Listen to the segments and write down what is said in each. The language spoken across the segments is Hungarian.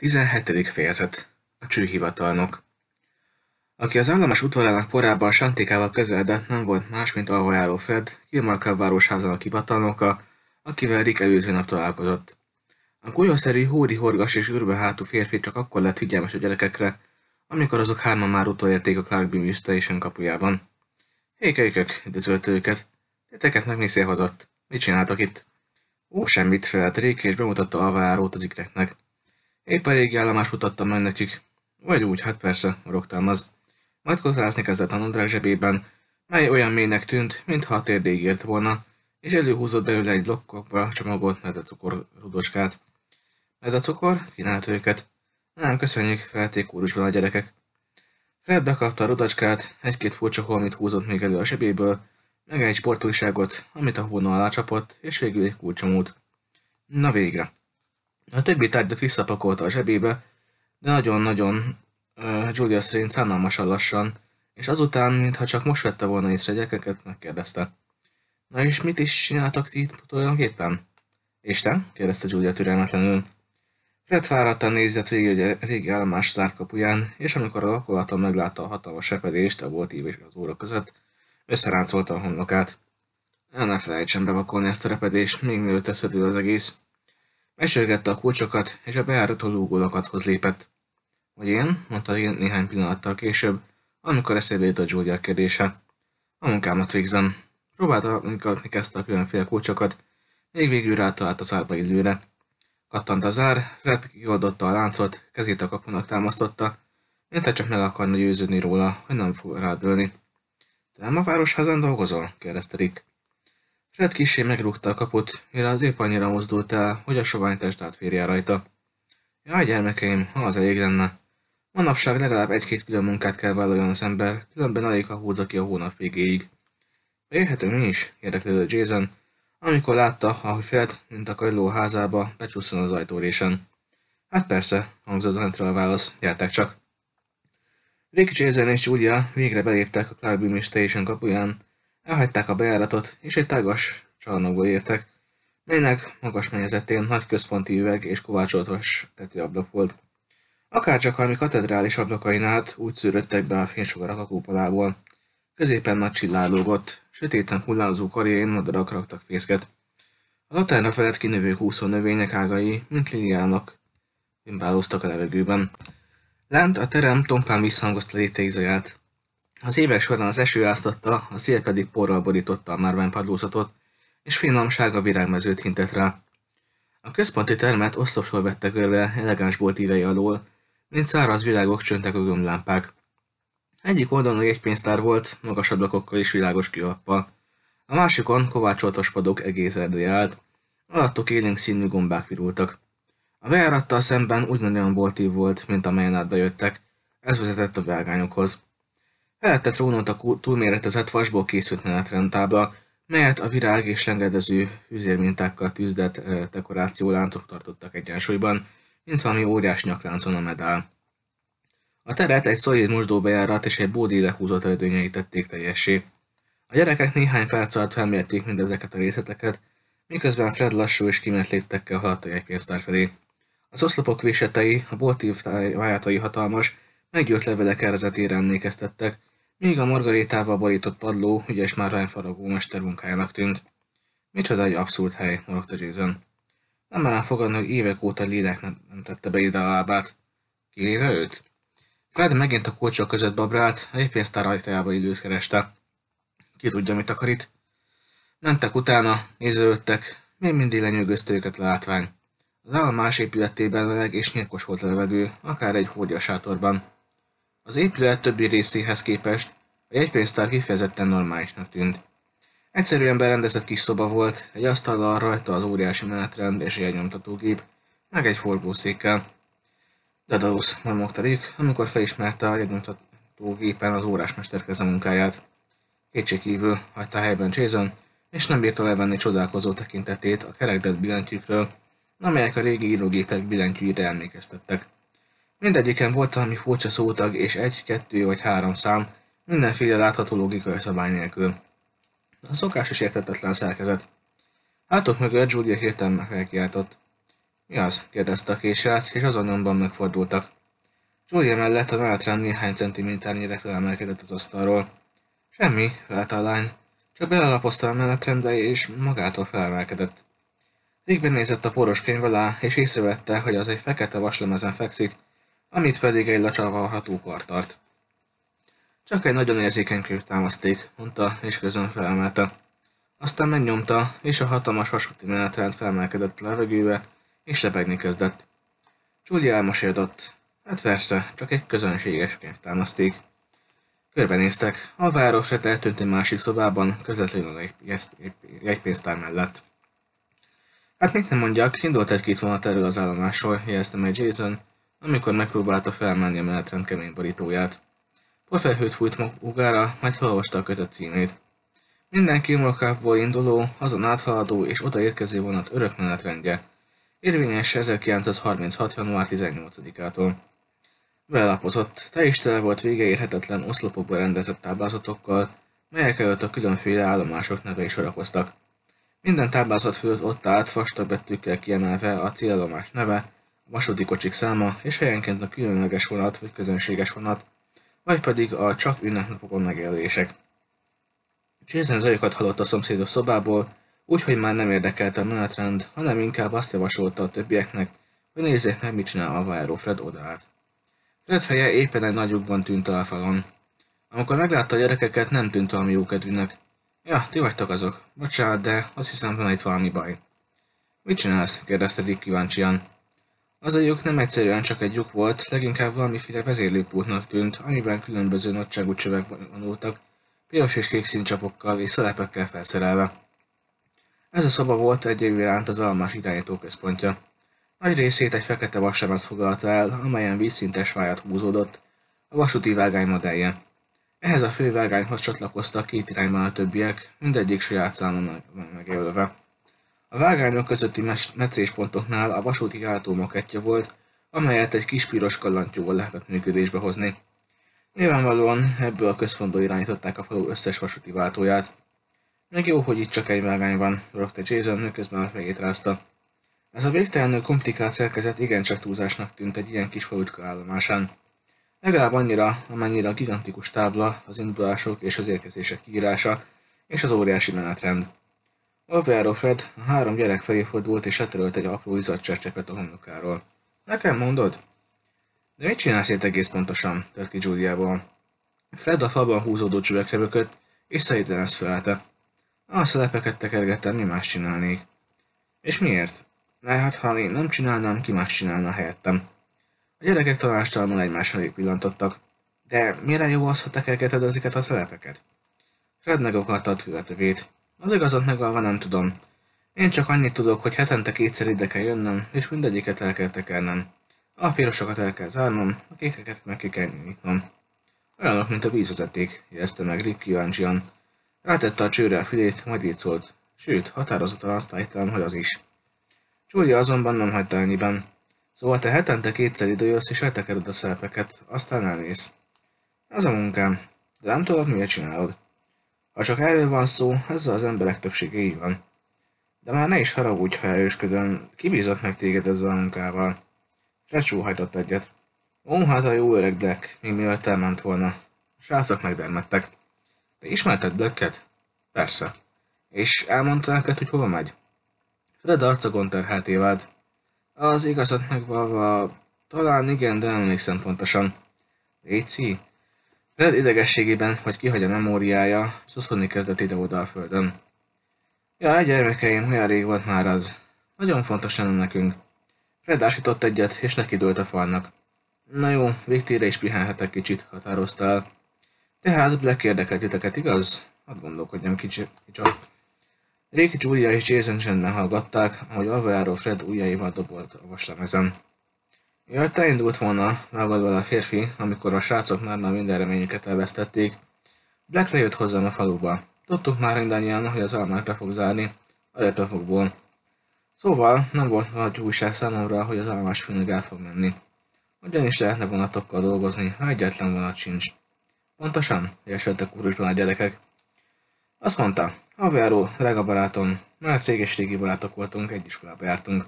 17. fejezet A csőhivatalnok Aki az állomás udvarának porábban Santikával közeledett, nem volt más, mint alvajáró Fred, Kilmarkov városházának hivatalnoka, akivel Rick előző nap találkozott. A golyószerű, hóri horgas és hátú férfi csak akkor lett figyelmes a gyerekekre, amikor azok hárman már utolérték a Clark Beam Station kapujában. Hé, kölykök, üdvözölte őket. Titeket meg mi hozott. Mit csináltak itt? Ó, semmit, felelt Rick, és bemutatta alvajárót az ikreknek. Épp a régi állomás mutattam meg nekik. Vagy úgy, hát persze, morogtam az. Majd kozázni kezdett a nadrág zsebében, mely olyan mélynek tűnt, mintha a térdéig ért volna, és előhúzott belőle egy blokkokba csomagolt medecukor rudoskát. Medecukor? Kínált őket. Nem, köszönjük, felték kórusban a gyerekek. Fred bekapta a rudacskát, egy-két furcsa holmit húzott még elő a sebéből, meg egy sportújságot, amit a hóna alá csapott, és végül egy kulcsomót. Na végre. A többi tárgyat visszapakolta a zsebébe, de nagyon-nagyon uh, Julia szerint szánalmasan lassan, és azután, mintha csak most vette volna észre gyerekeket, megkérdezte. Na és mit is csináltak ti itt tulajdonképpen? Te? kérdezte Julia türelmetlenül. Fred fáradtan nézett végig a régi állomás zárt kapuján, és amikor a lakolaton meglátta a hatalmas sepedést a volt és az óra között, összeráncolta a homlokát. El ne felejtsen bevakolni ezt a repedést, még mielőtt összedül az egész. Megsörgette a kulcsokat, és a bejárató lúgólakathoz lépett. Hogy én? mondta én néhány pillanattal később, amikor eszébe jutott Julia kérdése. A munkámat végzem. Próbálta nyitni kezdte a különféle kulcsokat, még végül rátalált az árba illőre. Kattant a zár, Fred kioldotta a láncot, kezét a kapunak támasztotta, mintha csak meg akarna győződni róla, hogy nem fog rádölni. Te nem a városházán dolgozol? kérdezte Rick. Fred kisé megrúgta a kaput, mire az épp annyira mozdult el, hogy a sovány test átférje rajta. Jaj, gyermekeim, ha az elég lenne. Manapság legalább egy-két külön munkát kell vállaljon az ember, különben alig ha húzza ki a hónap végéig. Bejöhetünk mi is? érdeklődött Jason, amikor látta, ahogy Fred, mint a kajló házába, becsúszson az ajtórésen. Hát persze, hangzott lentről a válasz, gyertek csak. Rick, Jason és Julia végre beléptek a Clark Station kapuján, Elhagyták a bejáratot, és egy tágas csarnokba értek, melynek magas mennyezetén nagy központi üveg és kovácsoltvas tetőablak volt. Akárcsak ami katedrális ablakai át úgy szűröttek be a fénysugarak a kúpolából. Középen nagy csillálógott, sötéten hullázó karjén madarak raktak fészket. A latára felett kinövő húszó növények ágai, mint liliának, bimbálóztak a levegőben. Lent a terem tompán visszhangozta léteizaját. Az évek során az eső áztatta, a szél pedig porral borította a márványpadlózatot, és finom sárga virágmezőt hintett rá. A központi termet oszlopsor vette körbe elegáns boltívei alól, mint száraz világok csöntek a gömblámpák. Egyik oldalon egy pénztár volt, magas ablakokkal és világos kilappal. A másikon kovácsoltos padok egész erdője állt, alattok élénk színű gombák virultak. A bejárattal szemben ugyanolyan boltív volt, mint amelyen át bejöttek, ez vezetett a vágányokhoz. Felette trónolt a túlméretezett vasból készült menetrendtábla, melyet a virág és lengedező fűzérmintákkal tűzdett dekoráció láncok tartottak egyensúlyban, mint valami óriás nyakláncon a medál. A teret egy szolid mosdóbejárat és egy bódi lehúzott redőnyei tették teljessé. A gyerekek néhány perc alatt felmérték mindezeket a részleteket, miközben Fred lassú és kimert léptekkel haladt a jegypénztár felé. Az oszlopok vésetei, a boltív vájátai hatalmas, meggyőrt levelek erzetére emlékeztettek, míg a margarétával borított padló ügyes márványfaragó mestermunkájának tűnt. Micsoda egy abszurd hely, morogta Jason. Nem merem fogadni, hogy évek óta Lélek nem, tette be ide a lábát. Kivéve őt? Fred megint a kulcsok között babrált, a pénztár ajtajába időt kereste. Ki tudja, mit akar itt? Mentek utána, nézelődtek, még mindig lenyűgözte őket a látvány. Az állomás épületében meleg és nyírkos volt a levegő, akár egy sátorban. Az épület többi részéhez képest a jegypénztár kifejezetten normálisnak tűnt. Egyszerűen berendezett kis szoba volt, egy asztallal rajta az óriási menetrend és jegynyomtatógép, meg egy forgószékkel. Dedalus, mormogta Rick, amikor felismerte a jegynyomtatógépen az órásmester keze munkáját. Kétségkívül hagyta a helyben Jason, és nem bírta levenni csodálkozó tekintetét a kerekdett billentyűkről, amelyek a régi írógépek billentyűire emlékeztettek. Mindegyiken volt valami furcsa szótag és egy, kettő vagy három szám, mindenféle látható logikai szabály nélkül. A szokásos értetetlen szerkezet. Hátok mögött Julia hirtelen felkiáltott. Mi az? kérdezte a késrác, és azonnal megfordultak. Julia mellett a Nátrán néhány centiméternyire felemelkedett az asztalról. Semmi, felte a lány. Csak belelapozta a menetrendbe, és magától felemelkedett. Végben nézett a poros könyv alá, és észrevette, hogy az egy fekete vaslemezen fekszik, amit pedig egy lecsavarható kar tart. Csak egy nagyon érzékeny könyv támaszték, mondta, és közön felemelte. Aztán megnyomta, és a hatalmas vasúti menetrend felmelkedett a levegőbe, és lebegni kezdett. Julia elmosérdott. Hát persze, csak egy közönséges könyvtámaszték. Körbenéztek, a város eltűnt egy másik szobában, közvetlenül egy jegypénztár mellett. Hát mit nem mondjak, indult egy-két vonat erről az állomásról, jelezte meg Jason, amikor megpróbálta felmenni a menetrend kemény borítóját. Porfelhőt fújt magára, majd felolvasta a kötött címét. Mindenki Morkából induló, azon áthaladó és odaérkező vonat örök menetrendje. Érvényes 1936. január 18-ától. Belapozott, te is tele volt végeérhetetlen oszlopokba rendezett táblázatokkal, melyek előtt a különféle állomások nevei sorakoztak. Minden táblázat fölött ott állt vastag betűkkel kiemelve a célállomás neve, vasúti kocsik száma és helyenként a különleges vonat vagy közönséges vonat, vagy pedig a csak ünnepnapokon megjelölések. Jason zajokat hallott a szomszédos szobából, úgyhogy már nem érdekelte a menetrend, hanem inkább azt javasolta a többieknek, hogy nézzék meg, mit csinál a váró Fred odaállt. Fred feje éppen egy nagyukban tűnt a falon. Amikor meglátta a gyerekeket, nem tűnt valami jókedvűnek. Ja, ti vagytok azok. Bocsánat, de azt hiszem van itt valami baj. Mit csinálsz? kérdezte Dick kíváncsian. Az a lyuk nem egyszerűen csak egy lyuk volt, leginkább valamiféle vezérlőpultnak tűnt, amiben különböző nagyságú csövek vonultak, piros és kék színcsapokkal és szelepekkel felszerelve. Ez a szoba volt egy év iránt az almás irányító központja. Nagy részét egy fekete vaslemez foglalta el, amelyen vízszintes vájat húzódott, a vasúti vágány modellje. Ehhez a fő vágányhoz csatlakoztak két irányban a többiek, mindegyik saját számon megjelölve. A vágányok közötti meccéspontoknál a vasúti hátó makettja volt, amelyet egy kis piros kallantyúval lehetett működésbe hozni. Nyilvánvalóan ebből a központból irányították a falu összes vasúti váltóját. Meg jó, hogy itt csak egy vágány van, rögte Jason, miközben a fejét rázta. Ez a végtelenül komplikált szerkezet igencsak túlzásnak tűnt egy ilyen kis falutka állomásán. Legalább annyira, amennyire a gigantikus tábla, az indulások és az érkezések kiírása, és az óriási menetrend. Alvaro Fred a három gyerek felé fordult és letörölt egy apró izzadcsercsepet a homlokáról. Nekem mondod? De mit csinálsz itt egész pontosan? tört ki. Fred a falban húzódó csövekre bökött, és szerintem ezt felelte. A szelepeket tekergettem, mi más csinálnék. És miért? Mert hát, ha én nem csinálnám, ki más csinálna helyettem. A gyerekek tanástalanul egymás elé pillantottak. De mire jó az, ha tekergeted ezeket a szelepeket? Fred meg akarta a fületövét. Az igazat megalva nem tudom. Én csak annyit tudok, hogy hetente kétszer ide kell jönnöm, és mindegyiket el kell tekernem. A pirosokat el kell zárnom, a kékeket meg ki kell nyitnom. Olyanok, mint a vízvezeték, jelezte meg Rick kíváncsian. Rátette a csőre a filét, majd így szólt. Sőt, határozottan azt állítom, hogy az is. Julia azonban nem hagyta ennyiben. Szóval te hetente kétszer jössz és eltekered a szerepeket, aztán elmész. Ez a munkám. De nem tudod, miért csinálod. Ha csak erről van szó, ezzel az emberek többsége így van. De már ne is haragudj, ha erősködöm, kibízott meg téged ezzel a munkával. Fred egyet. Ó, hát a jó öreg Black, még mielőtt elment volna. A srácok megdermedtek. Te ismerted Blacket? Persze. És elmondta neked, hogy hova megy? Fred arca gonterhálté vált. Az igazat megvalva, talán igen, de nem emlékszem pontosan. Léci? Fred idegességében, hogy kihagy a memóriája, szuszolni kezdett ide-oda a földön. Ja, gyermekeim, olyan rég volt már az. Nagyon fontos lenne nekünk. Fred ásított egyet, és neki dőlt a falnak. Na jó, végtére is pihenhetek kicsit, határozta el. Tehát Black érdekelt titeket, igaz? Hadd gondolkodjam kicsit. Rick, Julia és Jason csendben hallgatták, ahogy Alvaro Fred ujjaival dobolt a vaslemezen. Jaj, te indult volna, vele a férfi, amikor a srácok már, már minden reményüket elvesztették. Black lejött hozzám a faluba. Tudtuk már mindannyian, hogy az almát be fog zárni, a reptafokból. Szóval nem volt nagy újság számomra, hogy az állomás főnök el fog menni. Hogyan is lehetne vonatokkal dolgozni, ha egyetlen vonat sincs? Pontosan, jeseltek kórusban a gyerekek. Azt mondta, Haveró, drága barátom, mert réges régi barátok voltunk, egy iskolába jártunk.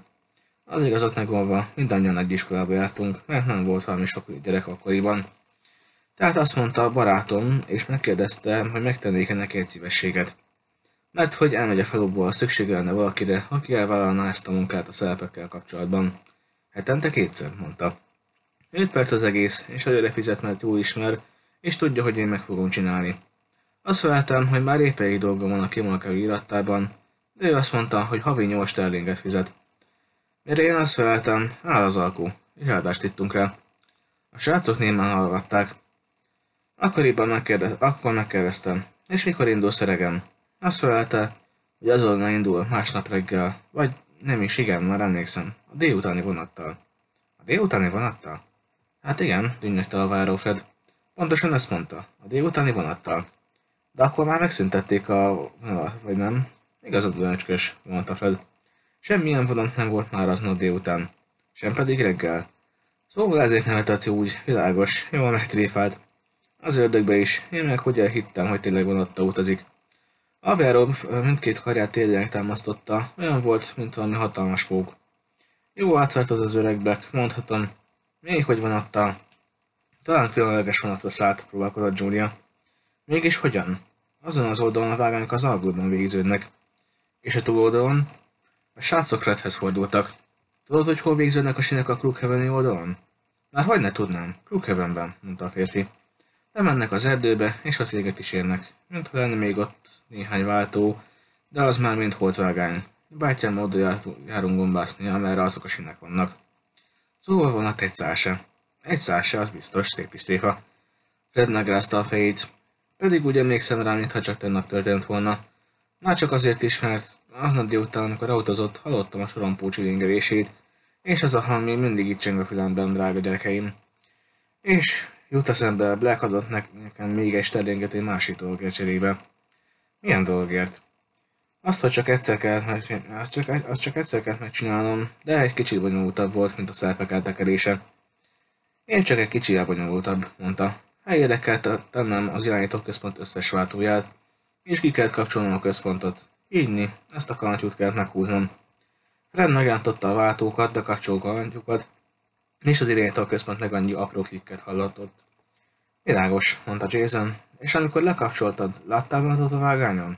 Az igazat megolva, mindannyian egy iskolába jártunk, mert nem volt valami sok gyerek akkoriban. Tehát azt mondta a barátom, és megkérdezte, hogy megtennék-e neki egy szívességet. Mert hogy elmegy a faluból, szüksége lenne valakire, aki elvállalná ezt a munkát a szerepekkel kapcsolatban. Hetente kétszer, mondta. Öt perc az egész, és előre fizet, mert jól ismer, és tudja, hogy én meg fogom csinálni. Azt feleltem, hogy már épp egy dolgom van a kimolkájú irattában, de ő azt mondta, hogy havi nyolc sterlinget fizet. Mire én azt feleltem, áll az alkú, és áldást ittunk rá. A srácok némán hallgatták. Akkoriban megkérdez, akkor megkérdeztem, és mikor indul szeregem? Azt felelte, hogy azonnal indul másnap reggel, vagy nem is igen, már emlékszem, a délutáni vonattal. A délutáni vonattal? Hát igen, dünnyögte a várófed. Pontosan ezt mondta, a délutáni vonattal. De akkor már megszüntették a vonalat, vagy nem? Igazad, Blancskös, mondta Fred. Semmilyen vonat nem volt már aznap délután. Sem pedig reggel. Szóval ezért nevetett úgy, világos, jól megtréfált. Az ördögbe is, én meg hogy elhittem, hogy tényleg vonatta utazik. Avero mindkét karját tényleg támasztotta, olyan volt, mint valami hatalmas fók. Jó átvert az az öregbek, mondhatom. Még hogy vonattal. Talán különleges vonatra szállt, próbálkozott Julia. Mégis hogyan? Azon az oldalon a vágányok az algódban végződnek. És a túloldalon? A srácok Redhez fordultak. Tudod, hogy hol végződnek a sinek a Crookhaveni oldalon? Már hogy ne tudnám? Crookhavenben, mondta a férfi. Bemennek az erdőbe, és ott véget is érnek. Mintha lenne még ott néhány váltó, de az már mind vágány. Bátyám oda járunk gombászni, amerre azok a sinek vannak. Szóval vonat egy száse. Egy száse, az biztos, szép is tréfa. Fred megrázta a fejét. Pedig úgy emlékszem rá, mintha csak tegnap történt volna. Már csak azért is, mert aznap délután, amikor autózott, hallottam a sorompó csilingelését, és az a hang még mindig itt cseng a fülemben, drága gyerekeim. És jut eszembe, Black adott nekem még egy sterlinget egy másik dolgért cserébe. Milyen dolgért? Azt, hogy csak egyszer kellett, meg, azt csak, azt csak egyszer kellett megcsinálnom, de egy kicsit bonyolultabb volt, mint a szerpek eltekerése. Én csak egy kicsi bonyolultabb, mondta. Helyére kell tennem az irányítóközpont összes váltóját, és ki kellett kapcsolnom a központot. Ígyni, ezt a kantyút kellett meghúznom. Fred megrántotta a váltókat, bekapcsoló kantyukat, és az irányítóközpont meg annyi apró klikket hallatott. Világos, mondta Jason, és amikor lekapcsoltad, láttál vonatot a vágányon?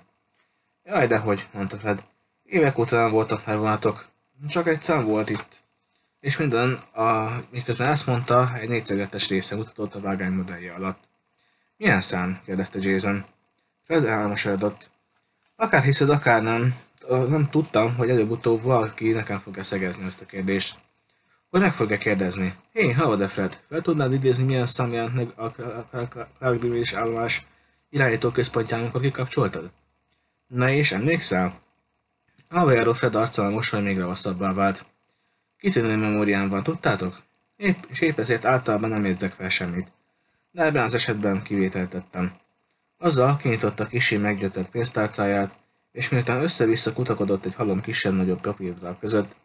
Jaj, dehogy, mondta Fred. Évek óta nem voltak már vonatok. Csak egy szám volt itt. És minden, a, miközben ezt mondta, egy négyszögetes része mutatott a vágány modellje alatt. Milyen szám? kérdezte Jason. Fred elmosodott. Akár hiszed, akár nem. Nem tudtam, hogy előbb-utóbb valaki nekem fogja szegezni ezt a kérdést. Hogy meg fogja kérdezni? Hé, hey, de Fred, fel tudnád idézni, milyen szám jelent meg a Clarkville állomás irányító központjának, amikor kikapcsoltad? Na és emlékszel? Alvajáró Fred arccal a mosoly még ravaszabbá vált. Kitűnő memóriám van, tudtátok? Épp, és épp ezért általában nem érzek fel semmit. De ebben az esetben kivételt tettem. Azzal kinyitotta kisé meggyötört pénztárcáját, és miután össze-vissza kutakodott egy halom kisebb-nagyobb papírdarab között,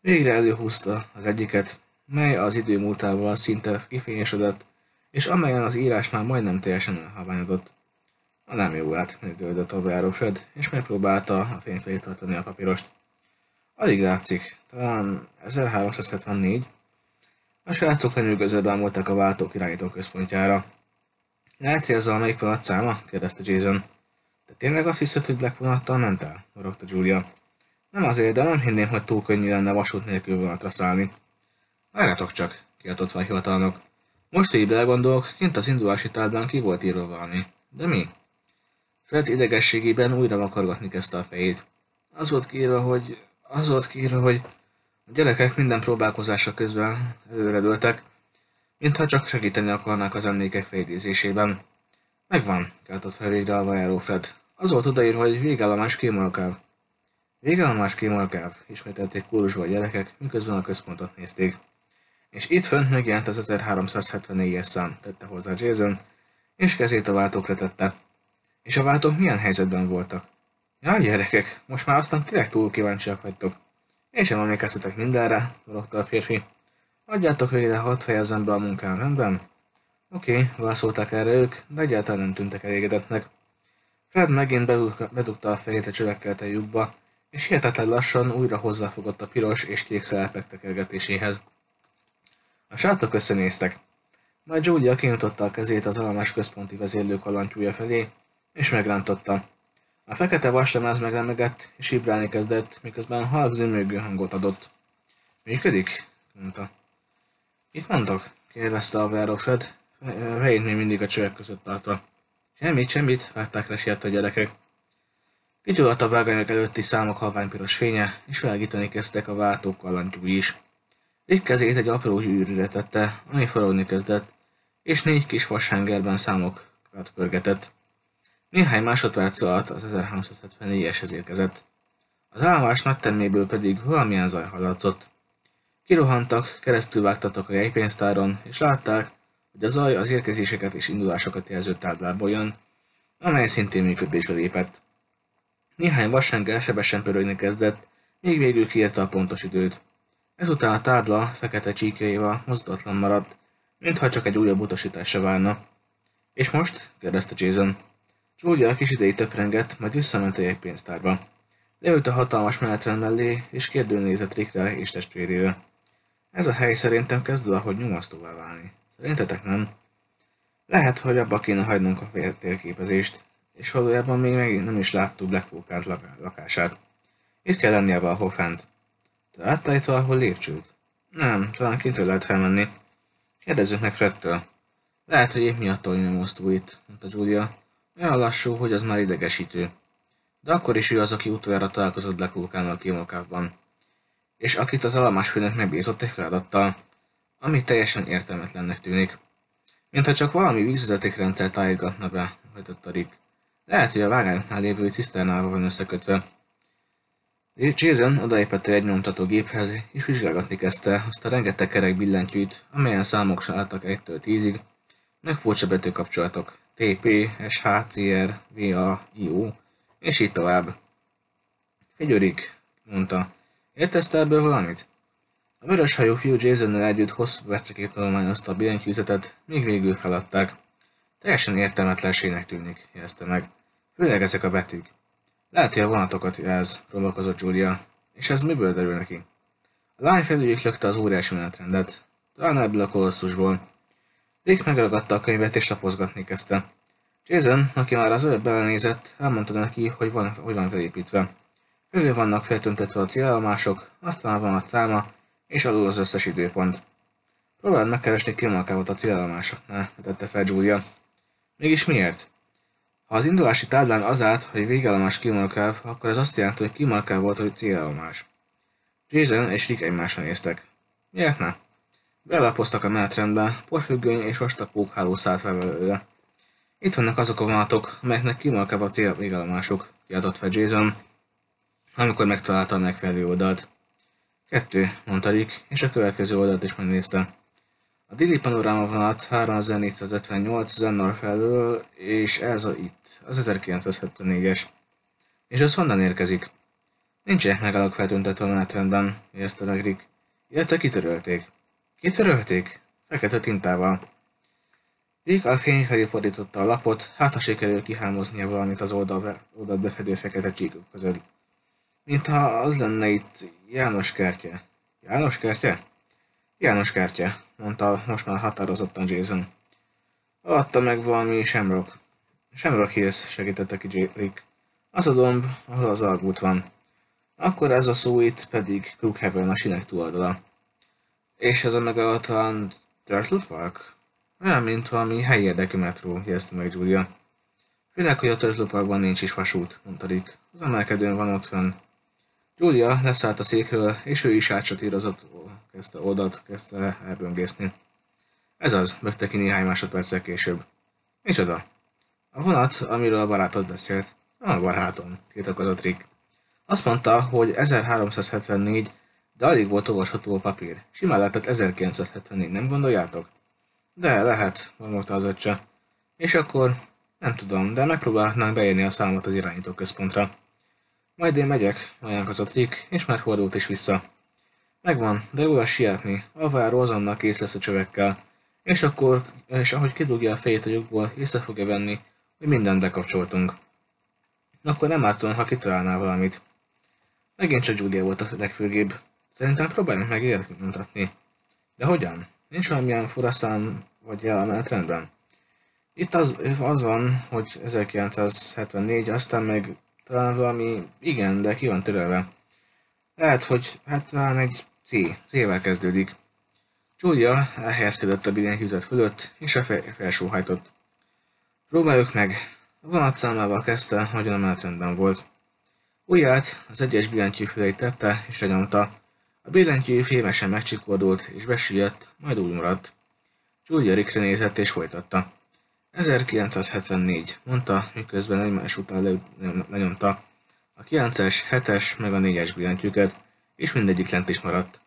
végre előhúzta az egyiket, mely az idő múltával szinte kifényesedett, és amelyen az írás már majdnem teljesen elhaványodott. A nem jó át, megöldött a Fred, és megpróbálta a fény felé tartani a papírost. Alig látszik, talán 1374. A srácok lenyűgözve bámultak a váltók irányító központjára. Elcélzza, melyik vonat száma? kérdezte Jason. Te tényleg azt hiszed, hogy Black vonattal el? morogta Julia. Nem azért, de nem hinném, hogy túl könnyű lenne vasút nélkül vonatra szállni. Várjatok csak, kiadott fel hivatalnok. Most, hogy belegondolok, kint az indulási táblán ki volt írva valami. De mi? Fred idegességében újra vakargatni kezdte a fejét. Az volt kiírva, hogy... Az volt kiírva, hogy... A gyerekek minden próbálkozása közben előredőltek, mintha csak segíteni akarnák az emlékek felidézésében. Megvan, keltott fel végre a vajáró Fred. Az volt odaírva, hogy végállomás kémolkáv. Végállomás kémolkáv, ismételték kórusba a gyerekek, miközben a központot nézték. És itt fönt megjelent az 1374-es szám, tette hozzá Jason, és kezét a váltókra tette. És a váltók milyen helyzetben voltak? Jaj, gyerekek, most már aztán tényleg túl kíváncsiak vagytok. Én sem emlékeztetek mindenre, morogta a férfi. Adjátok végre, hadd fejezzem be a munkám, rendben? Oké, okay, válaszolták erre ők, de egyáltalán nem tűntek elégedetnek. Fred megint bedugta a fejét a csövekkel a lyukba, és hihetetlen lassan újra hozzáfogott a piros és kék szelepek tekergetéséhez. A sátok összenéztek. Majd Julia kinyitotta a kezét az almas központi vezérlő kalantyúja felé, és megrántotta. A fekete vaslemez megremegett, és vibrálni kezdett, miközben halk zümögő hangot adott. Működik? mondta. Itt mondok? kérdezte a Verofred, fejét még mindig a csövek között tartva. Semmit, semmit, vágták le a gyerekek. Kigyulladt a vágányok előtti számok halványpiros fénye, és világítani kezdtek a váltók kalantyúi is. Rick kezét egy apró zsűrűre tette, ami forogni kezdett, és négy kis vashengerben számokat pörgetett. Néhány másodperc alatt az 1374-eshez érkezett. Az állomás nagy terméből pedig valamilyen zaj hallatszott. Kirohantak, keresztül vágtatok a jegypénztáron, és látták, hogy a zaj az érkezéseket és indulásokat jelző táblából jön, amely szintén működésbe lépett. Néhány vasengel sebesen pörögni kezdett, még végül kiírta a pontos időt. Ezután a tábla fekete csíkjaival mozdulatlan maradt, mintha csak egy újabb utasításra várna. És most? kérdezte Jason. Julia kis ideig töprengett, majd visszament a jegypénztárba. Leült a hatalmas menetrend mellé, és kérdőn nézett Rickre és testvérére. Ez a hely szerintem kezd hogy nyomasztóvá válni. Szerintetek nem? Lehet, hogy abba kéne hagynunk a térképezést, és valójában még megint nem is láttuk Black Vulkán lakását. Itt kell lennie valahol fent. Te láttál itt valahol lépcsőt? Nem, talán kintről lehet felmenni. Kérdezzük meg Fredtől. Lehet, hogy épp miatt olyan mozdul itt, mondta Julia. Olyan lassú, hogy az már idegesítő. De akkor is ő az, aki utoljára találkozott Black Vulkánnal Kilmokávban. És akit az alomásfőnök megbízott egy feladattal, ami teljesen értelmetlennek tűnik. Mintha csak valami vízvezetékrendszer tájégatna be, hajtott Rick. Lehet, hogy a vágányoknál lévő ciszternával van összekötve. Jason odaépett egy nyomtató géphez, és vizsgálgatni kezdte azt a rengeteg kerek billentyűt, amelyen számok álltak 1-től 10-ig, meg furcsa betűkapcsolatok, TP, SH, CR, VA, IO, és így tovább. Figyörik, mondta. Értesz ebből valamit? A vöröshajú fiú Jasonnel együtt hosszú percekig tanulmányozta a billentyűzetet, míg végül feladták. Teljesen értelmetlenségnek tűnik, jelezte meg. Főleg ezek a betűk. Lehet, hogy a vonatokat jelz, próbálkozott Julia. És ez miből derül neki? A lány felügyik lökte az óriási menetrendet. Talán ebből a kolosszusból. Rick megragadta a könyvet és lapozgatni kezdte. Jason, aki már az előbb belenézett, elmondta neki, hogy van, hogy van felépítve. Körül vannak feltüntetve a célállomások, aztán a vonat száma, és alul az összes időpont. Próbáld megkeresni Kilmalkávot a célállomásoknál, vetette fel Julia. Mégis miért? Ha az indulási táblán az állt, hogy végállomás Kimalkáv, akkor ez azt jelenti, hogy Kimalkáv volt, hogy célállomás. Jason és Rick egymásra néztek. Miért ne? Belapoztak a menetrendbe, porfüggöny és vastag pókháló szállt fel belőle. Itt vannak azok a vonatok, amelyeknek Kimalkáv a cél végállomásuk, kiadott fel Jason, amikor megtalálta a megfelelő oldalt. Kettő, mondta Rick, és a következő oldalt is megnézte. A Dili Panorama vonat 3458 Zennor felől, és ez a itt, az 1974-es. És az honnan érkezik? Nincsenek megállók feltüntetve a menetrendben, jegyezte meg Rick. Illetve kitörölték. Kitörölték? Fekete tintával. Rick a fény felé fordította a lapot, hát ha sikerül kihámoznia valamit az oldal, oldalt befedő fekete csíkok között. Mintha az lenne itt János kertje. János kertje? János kertje, mondta most már határozottan Jason. Adta meg valami Shamrock. Shamrock Hills, segítette ki Rick. Az a domb, ahol az algút van. Akkor ez a szó itt pedig Crookhaven, a sinek túloldala. És ez a meg talán Turtle Park? Olyan, mint valami helyi érdekű metró, jegyezte meg Julia. Főleg, hogy a Turtle Parkban nincs is vasút, mondta Rick. Az emelkedőn van ott fenn. Julia leszállt a székről, és ő is átsatírozott, kezdte oldalt, kezdte elböngészni. Ez az, bökte ki néhány másodperccel később. Micsoda? A vonat, amiről a barátod beszélt. A barátom, tiltakozott Rick. Azt mondta, hogy 1374, de alig volt olvasható a papír. Simán lehetett 1974, nem gondoljátok? De lehet, mondta az öccse. És akkor, nem tudom, de megpróbálhatnánk beírni a számot az irányító központra. Majd én megyek, ajánlkozott Rick, és már fordult is vissza. Megvan, de jó a sietni. Alváró azonnal kész lesz a csövekkel. És akkor, és ahogy kidugja a fejét a lyukból, észre fogja venni, hogy mindent bekapcsoltunk. Akkor nem ártom, ha kitalálnál valamit. Megint csak Julia volt a legfőgébb. Szerintem próbáljunk meg mutatni. De hogyan? Nincs valamilyen furaszám vagy jel a menetrendben? Itt az, az van, hogy 1974, aztán meg talán valami, igen, de ki van törölve. Lehet, hogy hát talán egy C, C-vel kezdődik. Julia elhelyezkedett a billentyűzet fölött, és a fe felsóhajtott. Próbáljuk meg. A vonat számával kezdte, hogyan a menetrendben volt. Ujját az egyes billentyű fölé tette, és lenyomta. A billentyű fémesen megcsikordult, és besüllyedt, majd úgy maradt. Julia Rickre nézett, és folytatta. 1974, mondta, miközben egymás után le, lenyomta a 9-es, 7-es, meg a 4-es billentyűket, és mindegyik lent is maradt.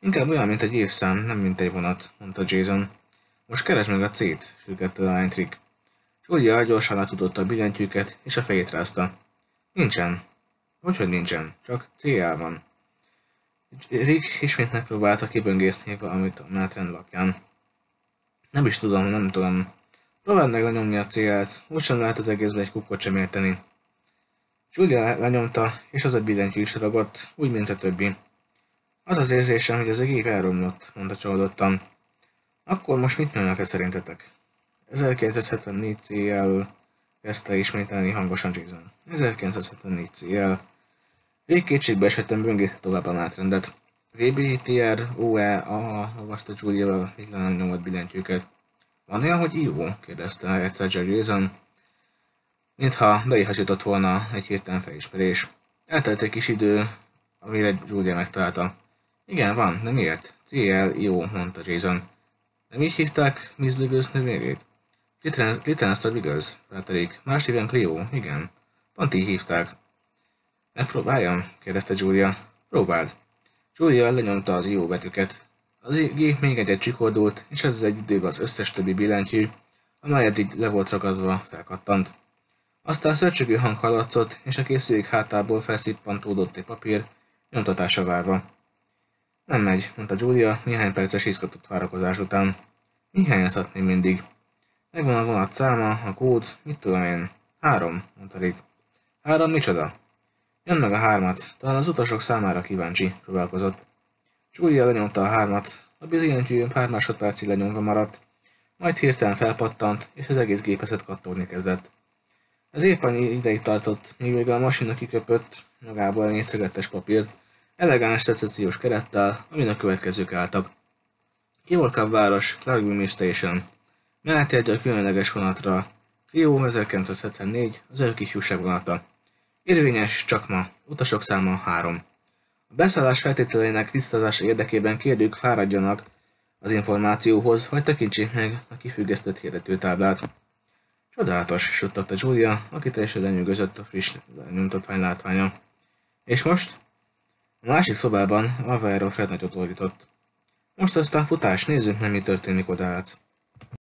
Inkább olyan, mint egy évszám, nem mint egy vonat, mondta Jason. Most keresd meg a C-t, sürgette a Trick. Julia gyorsan átudotta a billentyűket, és a fejét rázta. Nincsen. Hogyhogy nincsen, csak CL van. Rick ismét megpróbálta kiböngészni valamit a menetrend lapján. Nem is tudom, nem tudom. Próbáld meg lenyomni a célt, úgysem lehet az egészbe egy kukkot sem érteni. Julia lenyomta, és az a billentyű is ragadt, úgy, mint a többi. Az az érzésem, hogy az gép elromlott, mondta csalódottan. Akkor most mit mondanak szerintetek? 1974 CL kezdte ismételni hangosan Jason. 1974 CL. Rég kétségbe esettem böngészte tovább a nátrendet. VBTR, OE, AHA, olvasta Julia nem nyomott billentyűket. Van olyan, hogy jó? kérdezte egyszer Jason. Mintha beihasított volna egy hirtelen felismerés. Eltelt egy kis idő, amire Julia megtalálta. Igen, van, de miért? CL, jó, mondta Jason. Nem így hívták Miss Biggles növérét? Clittenster Biggles, feltelik. Más néven Cleo, igen. Pont így hívták. Megpróbáljam? kérdezte Julia. Próbáld. Julia lenyomta az jó betűket. Az gép még egyet csikordult, és ez egy időben az összes többi billentyű, amely eddig le volt ragadva, felkattant. Aztán szörcsögő hang hallatszott, és a készülék hátából felszippantódott egy papír, nyomtatása várva. Nem megy, mondta Julia néhány perces izgatott várakozás után. Mi hiányozhat még mindig? Megvan a vonat száma, a kód, mit tudom én. Három, mondta Rick. Három micsoda? Jön meg a hármat, talán az utasok számára kíváncsi, próbálkozott. Julia lenyomta a hármat, a billentyű pár másodpercig lenyomva maradt, majd hirtelen felpattant, és az egész gépezet kattogni kezdett. Ez épp annyi ideig tartott, míg a masina kiköpött magából egy négyszögetes papírt, elegáns szecessziós kerettel, amin a következők álltak. Kivolkább város, Clarkville Station. Mellett egy a különleges vonatra. Fió 1974, az ő kifjúság vonata. Érvényes csak ma, utasok száma 3. A beszállás feltételeinek tisztázása érdekében kérdők fáradjanak az információhoz, vagy tekintsék meg a kifüggesztett hirdetőtáblát. Csodálatos, suttatta Julia, aki teljesen lenyűgözött a friss nyomtatvány látványa. És most? A másik szobában Alvaro Fred nagyot ordított. Most aztán futás, nézzük meg mi történik oda át.